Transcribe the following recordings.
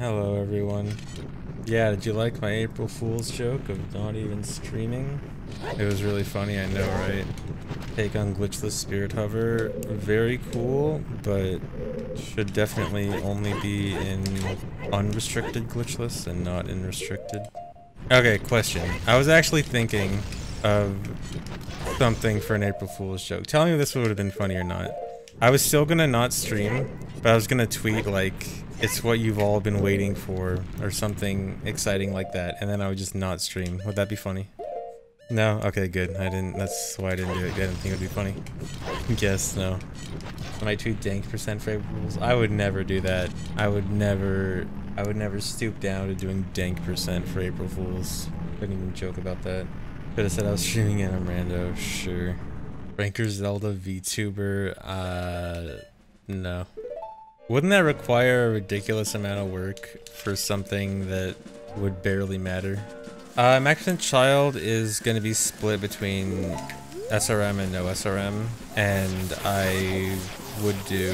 Hello, everyone. Yeah, did you like my April Fool's joke of not even streaming? It was really funny, I know, right? Take on Glitchless Spirit Hover, very cool, but should definitely only be in unrestricted glitchless and not in restricted. Okay, question. I was actually thinking of something for an April Fool's joke. Tell me if this would have been funny or not. I was still gonna not stream, but I was gonna tweet like, it's what you've all been waiting for, or something exciting like that, and then I would just not stream. Would that be funny? No? Okay, good. I didn't, that's why I didn't do it. I didn't think it would be funny. Yes, no. When I tweet dank percent favorables, I would never do that. I would never, I would never stoop down to doing dank percent for April Fools. Couldn't even joke about that. Could have said I was streaming in a rando, sure. Ranker Zelda VTuber, uh, no. Wouldn't that require a ridiculous amount of work for something that would barely matter? Uh, Child is going to be split between SRM and no SRM, and I would do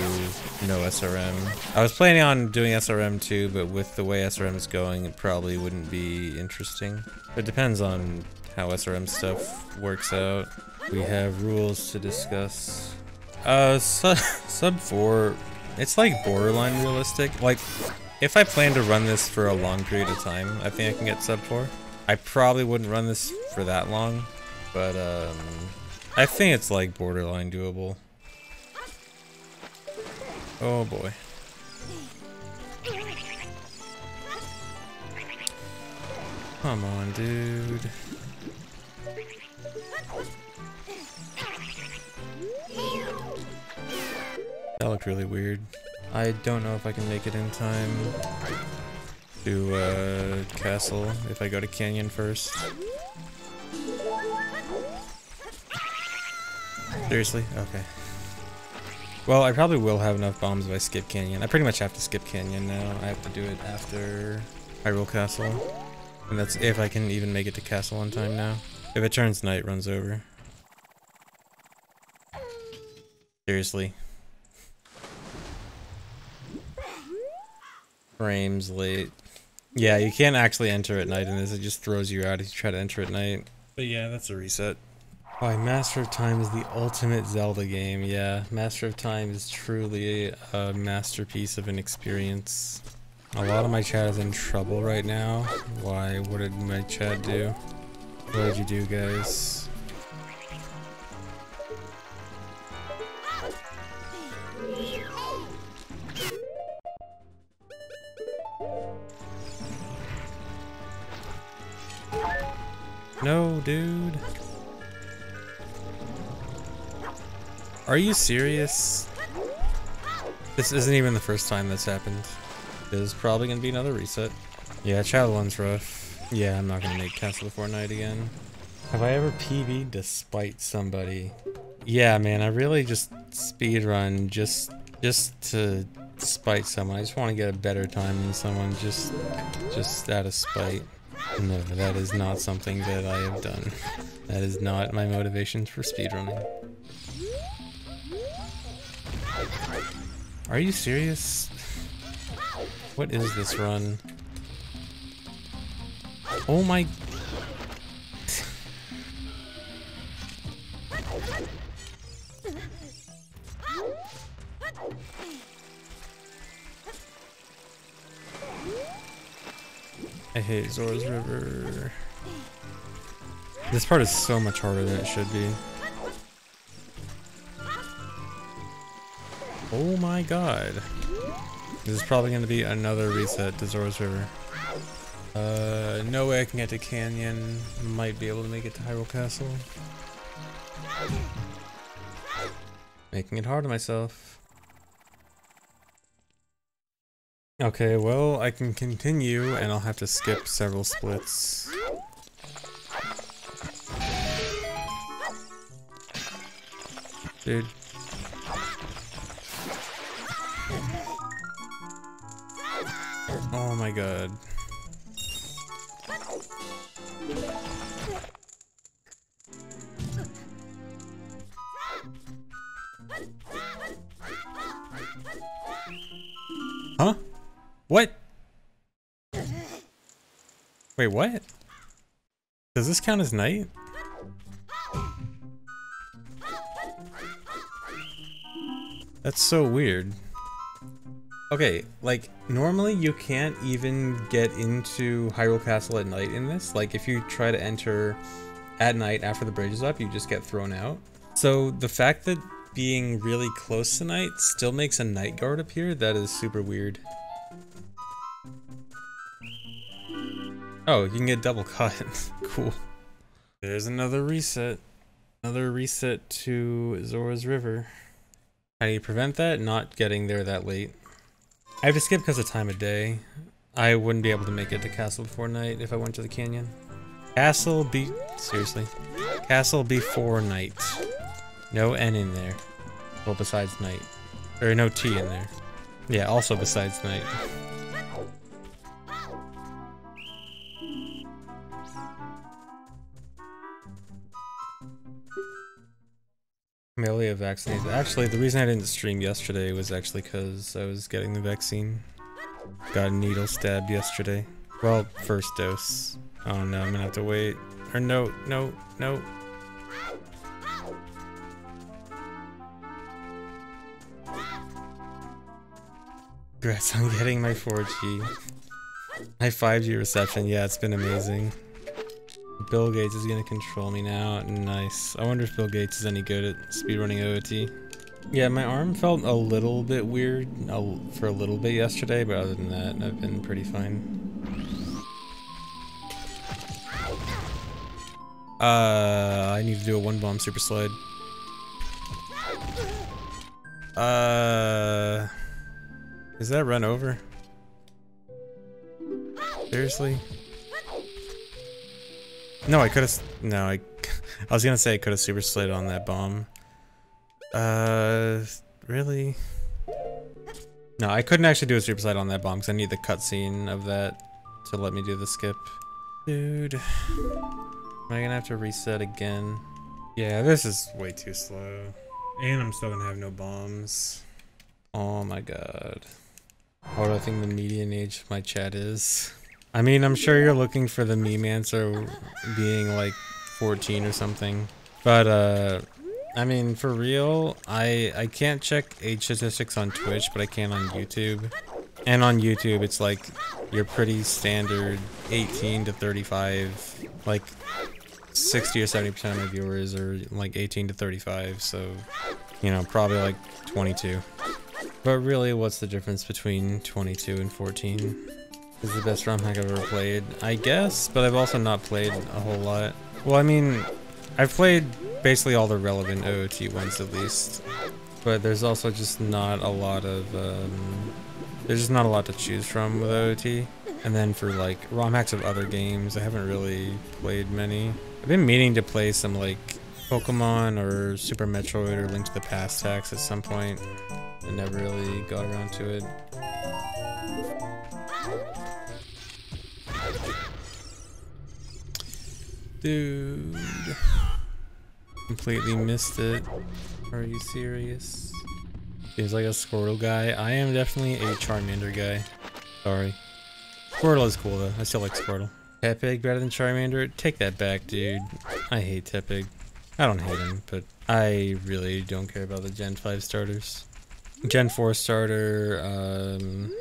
no SRM. I was planning on doing SRM too, but with the way SRM is going, it probably wouldn't be interesting. It depends on how SRM stuff works out. We have rules to discuss. Uh, su sub 4, it's like borderline realistic. Like, if I plan to run this for a long period of time, I think I can get sub 4. I probably wouldn't run this for that long, but um, I think it's like borderline doable. Oh boy. Come on, dude. That looked really weird. I don't know if I can make it in time to uh, castle if I go to canyon first. Seriously? Okay. Well, I probably will have enough bombs if I skip canyon. I pretty much have to skip canyon now. I have to do it after Hyrule Castle. And that's if I can even make it to castle on time now. If it turns night, runs over. Seriously. Frames late. Yeah, you can't actually enter at night in this. It just throws you out if you try to enter at night. But yeah, that's a reset. Why, Master of Time is the ultimate Zelda game. Yeah, Master of Time is truly a masterpiece of an experience. A lot of my chat is in trouble right now. Why? What did my chat do? What did you do, guys? No, dude. Are you serious? This isn't even the first time that's happened. There's probably gonna be another reset. Yeah, Child One's rough. Yeah, I'm not gonna make Castle Before Night again. Have I ever PB'd despite somebody? Yeah, man, I really just speedrun just just to spite someone. I just want to get a better time than someone just just out of spite. No, that is not something that I have done. That is not my motivation for speedrunning. Are you serious? What is this run? Oh my... hate Zora's River. This part is so much harder than it should be. Oh my god. This is probably going to be another reset to Zora's River. Uh, no way I can get to Canyon. Might be able to make it to Hyrule Castle. Making it hard on myself. Okay, well, I can continue, and I'll have to skip several splits. Dude. Oh my god. Huh? What? Wait, what? Does this count as night? That's so weird. Okay, like, normally you can't even get into Hyrule Castle at night in this. Like, if you try to enter at night after the bridge is up, you just get thrown out. So the fact that being really close to night still makes a night guard appear, that is super weird. Oh, you can get double cut. cool. There's another reset. Another reset to Zora's River. How do you prevent that? Not getting there that late. I have to skip because of time of day. I wouldn't be able to make it to Castle before night if I went to the canyon. Castle be seriously. Castle before night. No N in there. Well besides night. Or no T in there. Yeah, also besides night. Amelia vaccinated. Actually, the reason I didn't stream yesterday was actually because I was getting the vaccine. Got a needle stabbed yesterday. Well, first dose. Oh no, I'm gonna have to wait. Or no, no, no. Congrats on getting my 4G. My 5G reception, yeah, it's been amazing. Bill Gates is gonna control me now. Nice. I wonder if Bill Gates is any good at speedrunning OOT. Yeah, my arm felt a little bit weird for a little bit yesterday, but other than that, I've been pretty fine. Uh, I need to do a one bomb super slide. Uh, is that run over? Seriously? No, I could have. No, I. I was gonna say I could have super slid on that bomb. Uh, really? No, I couldn't actually do a super slide on that bomb because I need the cutscene of that to let me do the skip. Dude. Am I gonna have to reset again? Yeah, this is way too slow. And I'm still gonna have no bombs. Oh my god. What do I think the median age of my chat is? I mean, I'm sure you're looking for the meme answer being like 14 or something. But, uh, I mean, for real, I, I can't check age statistics on Twitch, but I can on YouTube. And on YouTube, it's like your pretty standard 18 to 35. Like, 60 or 70% of my viewers are like 18 to 35, so, you know, probably like 22. But really, what's the difference between 22 and 14? Is the best ROM hack I've ever played, I guess, but I've also not played a whole lot. Well, I mean, I've played basically all the relevant OOT ones at least, but there's also just not a lot of, um, there's just not a lot to choose from with OOT. And then for like ROM hacks of other games, I haven't really played many. I've been meaning to play some like Pokemon or Super Metroid or Link to the Past hacks at some point. I never really got around to it. Dude. Completely missed it. Are you serious? Seems like a Squirtle guy. I am definitely a Charmander guy. Sorry. Squirtle is cool though. I still like Squirtle. Tepig better than Charmander? Take that back, dude. I hate Tepig. I don't hate him, but I really don't care about the Gen 5 starters. Gen 4 starter, um...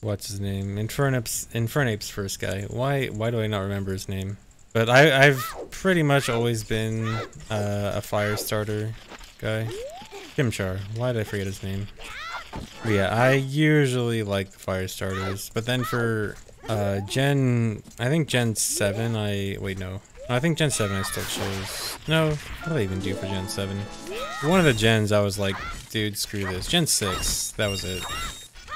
What's his name? Infernape's, Infernape's first guy. Why, why do I not remember his name? But I, I've pretty much always been uh, a fire starter guy. Chimchar. Why did I forget his name? But yeah, I usually like the fire starters. But then for uh, Gen... I think Gen 7, I... Wait, no. I think Gen 7 I still chose. No, what do I even do for Gen 7? one of the gens, I was like, dude, screw this. Gen 6, that was it.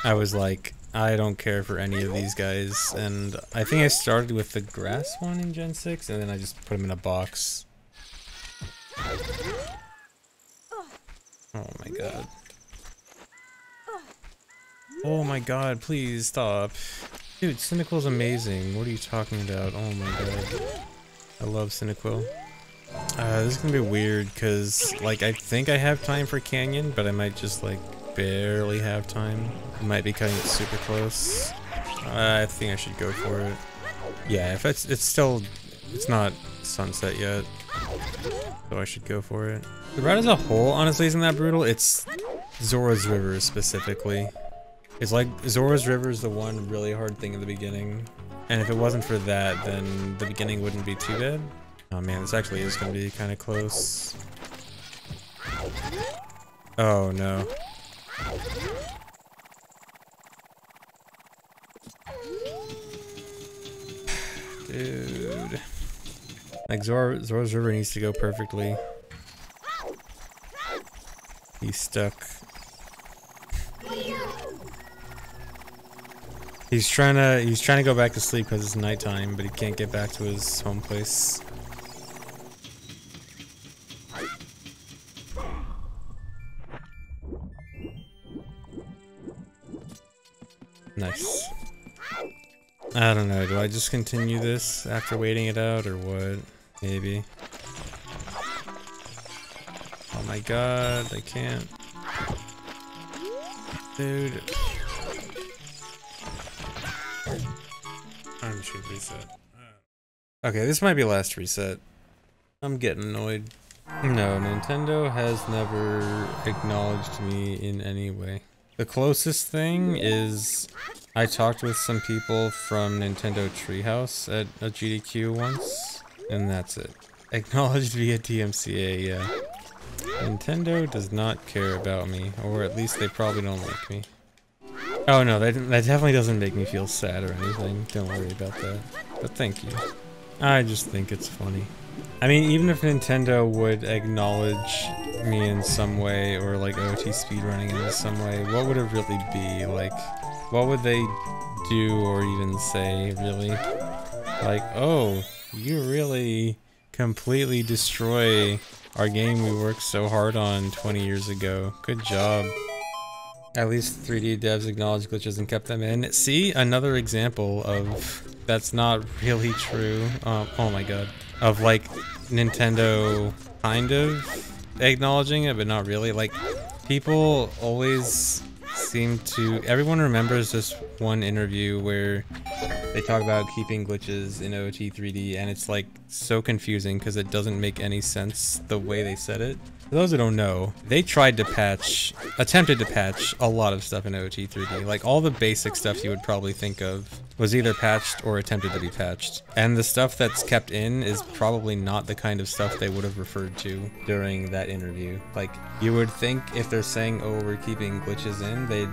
I was like, I don't care for any of these guys, and I think I started with the grass one in Gen 6, and then I just put them in a box. Oh my god. Oh my god, please stop. Dude, Cyndaquil's amazing. What are you talking about? Oh my god. I love Cyndaquil. Uh, this is gonna be weird, because, like, I think I have time for Canyon, but I might just, like, barely have time. Might be cutting it super close. Uh, I think I should go for it. Yeah, if it's it's still it's not sunset yet, so I should go for it. The route as a whole, honestly, isn't that brutal. It's Zora's River specifically. It's like Zora's River is the one really hard thing in the beginning, and if it wasn't for that, then the beginning wouldn't be too bad. Oh man, this actually is gonna be kind of close. Oh no. Dude. Like Zora, Zora's River needs to go perfectly. He's stuck. He's trying to he's trying to go back to sleep because it's nighttime, but he can't get back to his home place. I don't know, do I just continue this after waiting it out or what? Maybe. Oh my god, I can't. Dude. I should reset. Okay, this might be last reset. I'm getting annoyed. No, Nintendo has never acknowledged me in any way. The closest thing is I talked with some people from Nintendo Treehouse at a GDQ once, and that's it. Acknowledged via DMCA, yeah. Nintendo does not care about me, or at least they probably don't like me. Oh no, that, that definitely doesn't make me feel sad or anything. Don't worry about that. But thank you. I just think it's funny. I mean, even if Nintendo would acknowledge me in some way, or like OT speedrunning in some way, what would it really be? Like, what would they do or even say, really? Like, oh, you really completely destroy our game we worked so hard on 20 years ago. Good job. At least 3D devs acknowledged glitches and kept them in. See, another example of that's not really true. Um, oh my god. Of like Nintendo kind of acknowledging it, but not really. Like, people always seem to... Everyone remembers this one interview where they talk about keeping glitches in OT 3D, and it's like so confusing because it doesn't make any sense the way they said it. For those who don't know, they tried to patch, attempted to patch a lot of stuff in OT 3D. Like all the basic stuff you would probably think of was either patched or attempted to be patched. And the stuff that's kept in is probably not the kind of stuff they would have referred to during that interview. Like you would think if they're saying, oh, we're keeping glitches in, they'd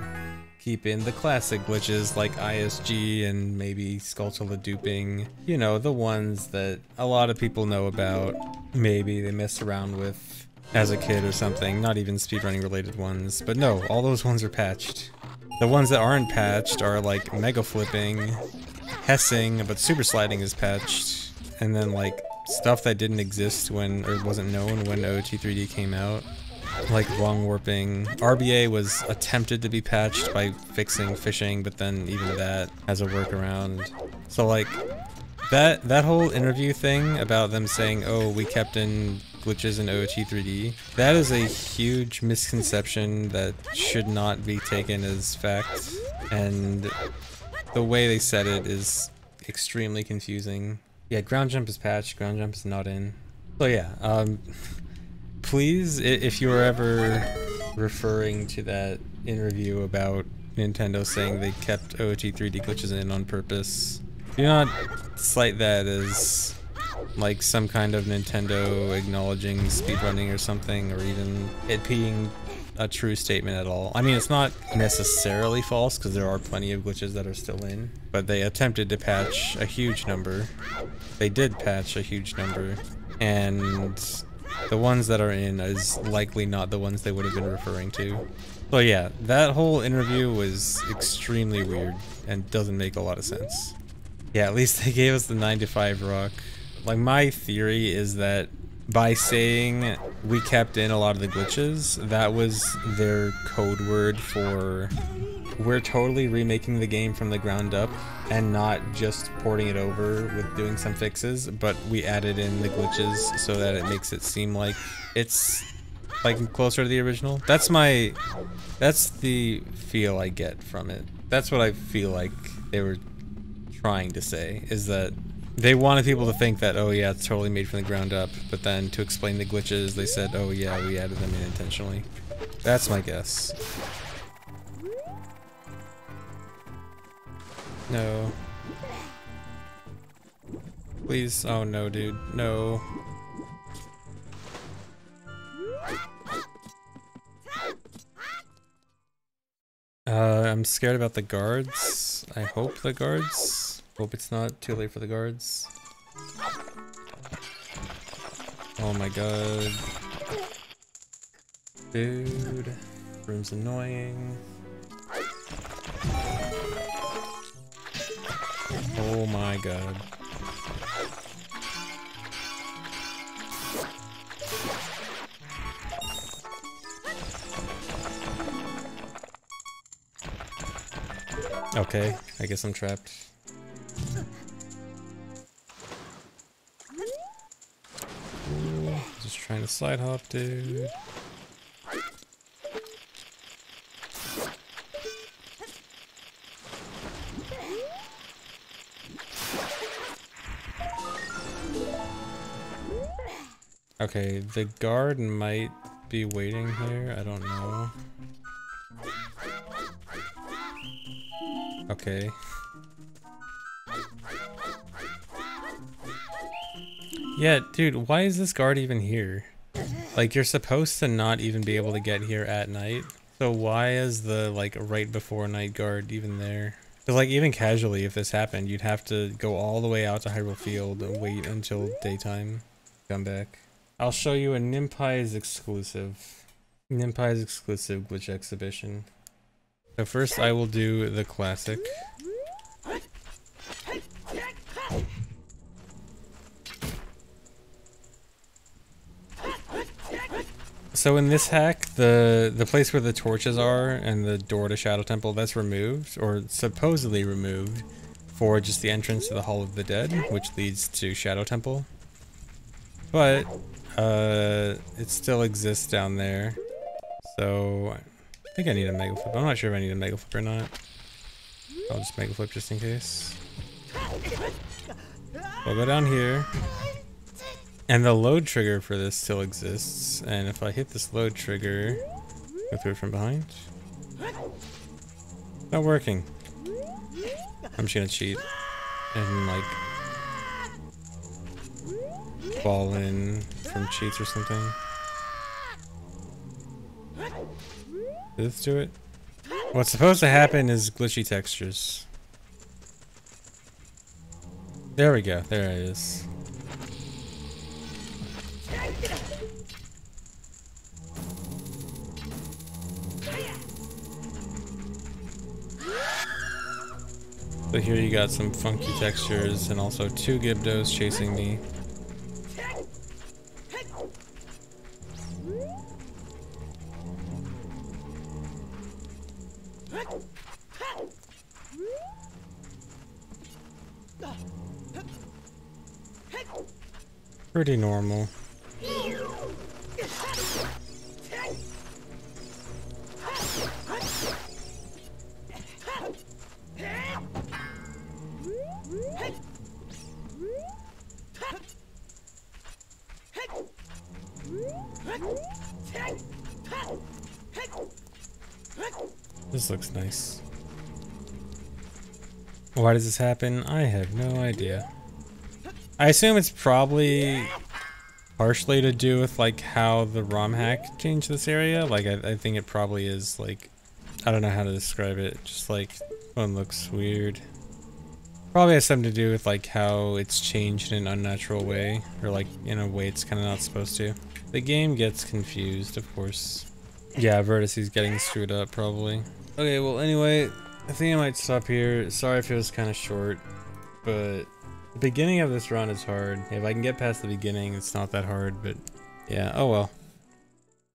keep in the classic glitches like ISG and maybe Skulltula duping. You know, the ones that a lot of people know about. Maybe they mess around with as a kid or something, not even speedrunning related ones. But no, all those ones are patched. The ones that aren't patched are like Mega Flipping, Hessing, but Super Sliding is patched, and then like stuff that didn't exist when, or wasn't known when OT3D came out. Like wrong warping. RBA was attempted to be patched by fixing fishing, but then even that has a workaround. So like, that that whole interview thing about them saying, oh, we kept in glitches in OT3D. That is a huge misconception that should not be taken as fact, and the way they said it is extremely confusing. Yeah, ground jump is patched, ground jump is not in. So yeah, um, please, if you are ever referring to that interview about Nintendo saying they kept OT3D glitches in on purpose, do not cite that as like some kind of Nintendo acknowledging speedrunning or something, or even it being a true statement at all. I mean, it's not necessarily false because there are plenty of glitches that are still in, but they attempted to patch a huge number. They did patch a huge number, and the ones that are in is likely not the ones they would have been referring to. So yeah, that whole interview was extremely weird and doesn't make a lot of sense. Yeah, at least they gave us the 9 to 5 rock. Like my theory is that by saying we kept in a lot of the glitches, that was their code word for we're totally remaking the game from the ground up and not just porting it over with doing some fixes, but we added in the glitches so that it makes it seem like it's like closer to the original. That's my that's the feel I get from it. That's what I feel like they were trying to say is that they wanted people to think that, oh yeah, it's totally made from the ground up, but then to explain the glitches, they said, oh yeah, we added them in intentionally. That's my guess. No. Please. Oh no, dude. No. Uh, I'm scared about the guards. I hope the guards. Hope it's not too late for the guards. Oh my god. Dude. Room's annoying. Oh my god. Okay, I guess I'm trapped. Trying to slide hop, dude. Okay, the guard might be waiting here. I don't know. Okay. Yeah, dude, why is this guard even here? Like, you're supposed to not even be able to get here at night. So why is the, like, right before night guard even there? Because, like, even casually, if this happened, you'd have to go all the way out to Hyrule Field and wait until daytime. Come back. I'll show you a Nimpize exclusive. Nimpize exclusive glitch exhibition. So first I will do the classic. So in this hack, the the place where the torches are and the door to Shadow Temple, that's removed, or supposedly removed, for just the entrance to the Hall of the Dead, which leads to Shadow Temple. But uh, it still exists down there. So I think I need a mega flip. I'm not sure if I need a mega flip or not. I'll just mega flip just in case. We'll go down here. And the load trigger for this still exists. And if I hit this load trigger, go through it from behind. Not working. I'm just gonna cheat and like fall in from cheats or something. Let's do it. What's supposed to happen is glitchy textures. There we go. There it is. So here you got some funky textures and also two Gibdos chasing me. Pretty normal. This looks nice. Why does this happen? I have no idea. I assume it's probably partially to do with like how the ROM hack changed this area. Like I, I think it probably is like, I don't know how to describe it. Just like one looks weird. Probably has something to do with like how it's changed in an unnatural way or like in a way it's kind of not supposed to. The game gets confused, of course. Yeah, Vertice is getting screwed up probably. Okay, well anyway, I think I might stop here. Sorry if it was kind of short, but the beginning of this run is hard. If I can get past the beginning, it's not that hard, but yeah, oh well.